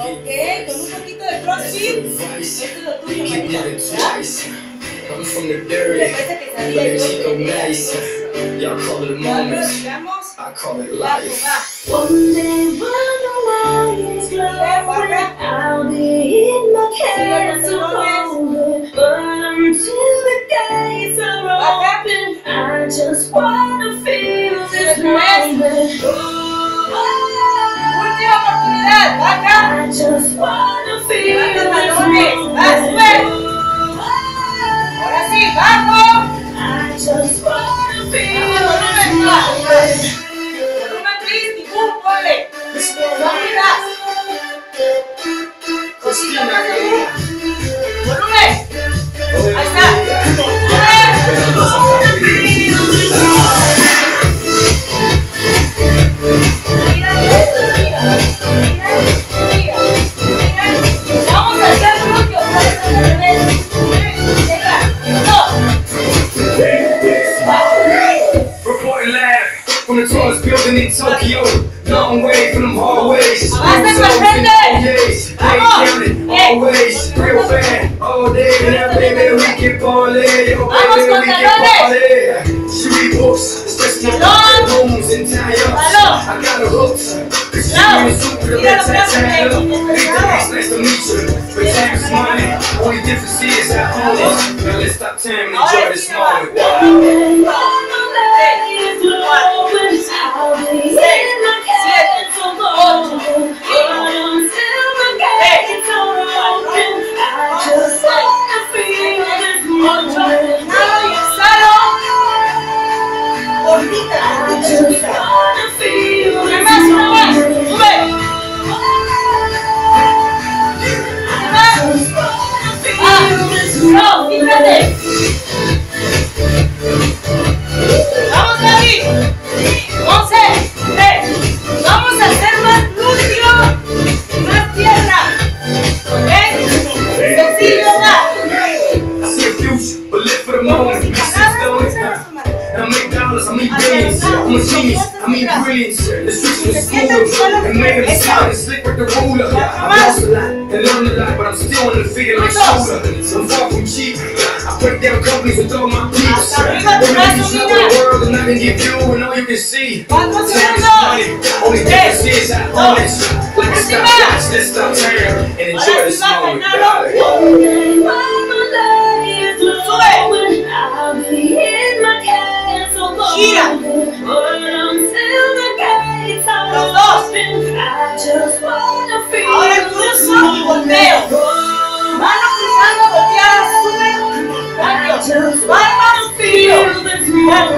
Ok, con un poquito de crossfit. Esto es lo tuyo, manita. I'm from the dirty, que sabía yo Chico que tenía nice. Y'all call it a Ya, moment, sigamos. I call it Va, life. va. One day when the light is glowing, I'll be in my castle golden. But until the gates are open, I just wanna y pum, ponle. No miras. Cosita más de from the tallest building in Tokyo. Long way from them hallways. Con el frente. Days, Vamos. counting, always. Real fan, all day. Now, baby, we can parlay. Oh, baby, we can parlay. She read books, especially Talón. and tie-ups. I got her hooked. Cause she in the suit with a red brazos, tie-tie up. baby. Big days, nice to meet you. But time money. Only difference is I own it. Now let's stop time and enjoy this moment. But live for the moment. Make sense, don't it? I make dollars, I make billions. I'm a genius, I mean brilliance. The streets of the school and them sound and slick with the ruler. I lost a lot and learned a lot, but I'm still on the figure like shoulder. I'm far from cheap. I break down companies with all my peeps. Women can travel the world and I can give you and all you can see. Time is money, only difference is I own it. Let's stop, let's, stop time and enjoy this moment. just like I feel this morning.